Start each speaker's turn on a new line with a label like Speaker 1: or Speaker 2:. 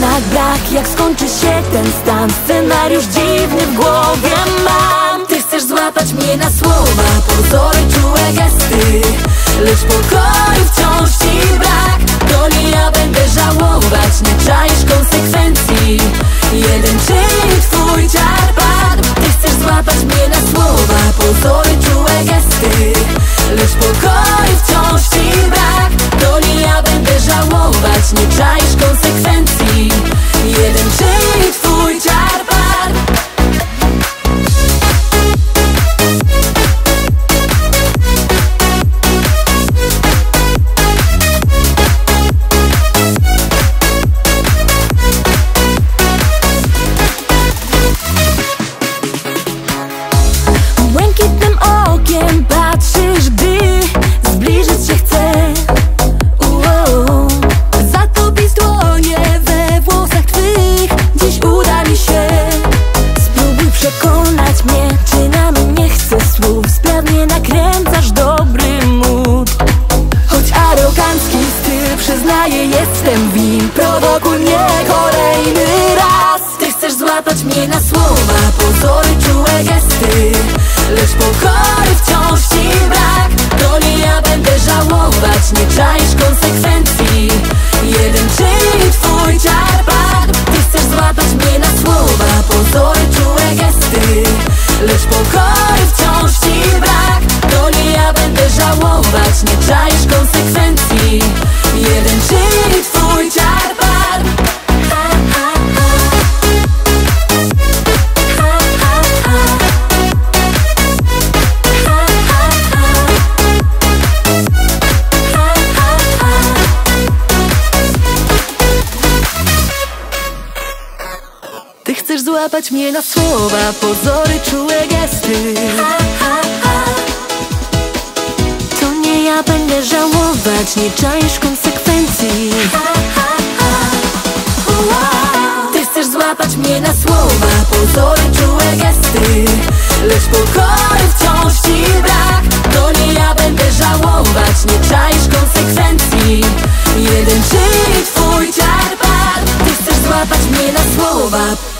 Speaker 1: brak, brak. Jak skończy się ten stan? Scenariusz dziwny w głowie mam. Ty chcesz złapać mnie na słowa. Pozory, czułe gesty. Lecz pokoju wciąż ci brak. To nie ja będę żałować. Nie czaisz konsekwencji. Jeden czyni twój czarpan złapać mnie na słowa Pozory, czułe gesty Lecz pokory wciąż ci brak. To nie ja będę żałować Nie czaisz konsekwencji. Jeden czyni twój czarpan Ty chcesz złapać mnie na słowa Pozory, czułe gesty Lecz pokory wciąż ci brak. To nie ja będę żałować Nie czaisz konsekwencji. Jeden czyni twój czarpan Ty chcesz złapać mnie na słowa Pozory, czułe gesty. To nie ja będę żałować Nie czaisz konsekwencji. Ty chcesz złapać mnie na słowa Pozory, czułe gesty Lecz pokory wciąż ci brak To nie ja będę żałować Nie czaisz konsekwencji Jeden czyni twój czarpan Ty chcesz złapać mnie na słowa